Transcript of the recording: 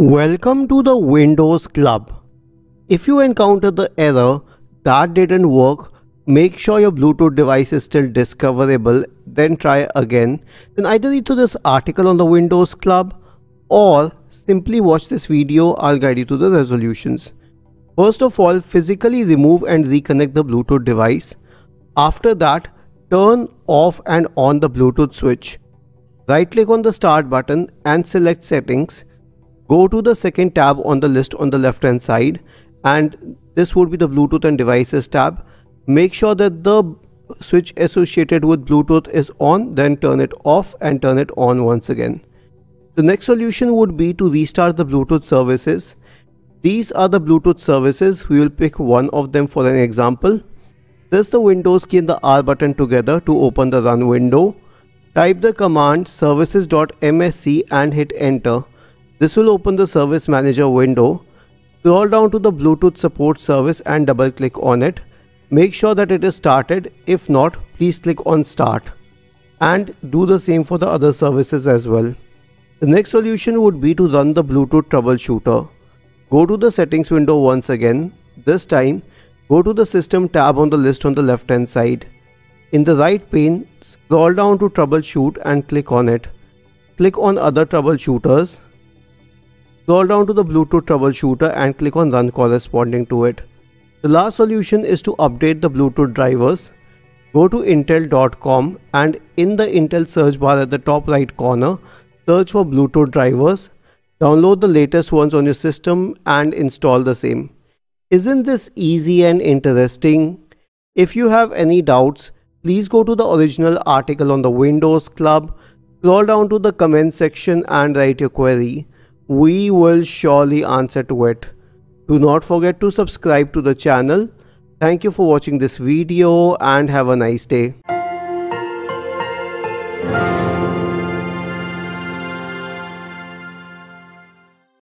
Welcome to the Windows Club. If you encounter the error that didn't work, make sure your Bluetooth device is still discoverable, then try again. Then either read through this article on the Windows Club or simply watch this video, I'll guide you to the resolutions. First of all, physically remove and reconnect the Bluetooth device. After that, turn off and on the Bluetooth switch. Right click on the start button and select settings. Go to the second tab on the list on the left hand side and this would be the Bluetooth and devices tab. Make sure that the switch associated with Bluetooth is on then turn it off and turn it on once again. The next solution would be to restart the Bluetooth services. These are the Bluetooth services. We will pick one of them for an example. Press the Windows key and the R button together to open the run window. Type the command services.msc and hit enter. This will open the service manager window. Scroll down to the Bluetooth support service and double click on it. Make sure that it is started. If not, please click on start. And do the same for the other services as well. The next solution would be to run the Bluetooth troubleshooter. Go to the settings window once again. This time, go to the system tab on the list on the left hand side. In the right pane, scroll down to troubleshoot and click on it. Click on other troubleshooters. Scroll down to the Bluetooth troubleshooter and click on run corresponding to it. The last solution is to update the Bluetooth drivers. Go to intel.com and in the Intel search bar at the top right corner, search for Bluetooth drivers Download the latest ones on your system and install the same. Isn't this easy and interesting? If you have any doubts, please go to the original article on the Windows Club, scroll down to the comment section and write your query. We will surely answer to it. Do not forget to subscribe to the channel. Thank you for watching this video and have a nice day.